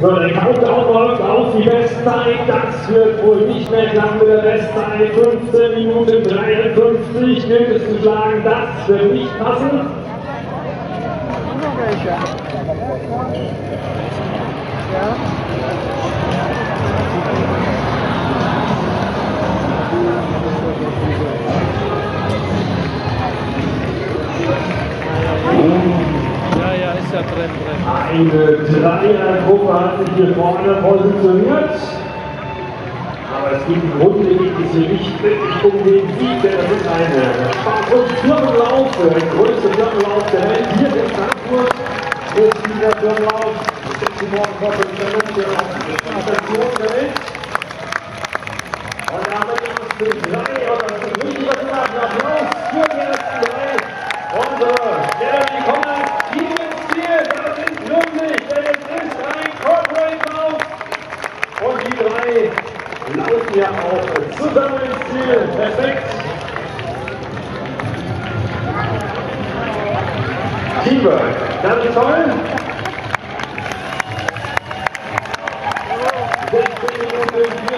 So, der Countdown läuft auf die Bestzeit. Das wird wohl nicht mehr klappen mit der Bestzeit. 15 Minuten 53 gilt es zu schlagen. Das wird nicht passen. Drin, drin. Eine Dreiergruppe hat sich hier vorne positioniert. Aber es gibt im Grunde geht es nicht wirklich um den Sieg, denn das ist eine Flammenlauf, der größte Flammenlauf der Welt. Hier in Frankfurt ist dieser Flammenlauf. Das ist die Morgenwoche der Station der Welt. Ja auch zusammen ins Ziel. Perfekt. Das ist toll. 16 Minuten,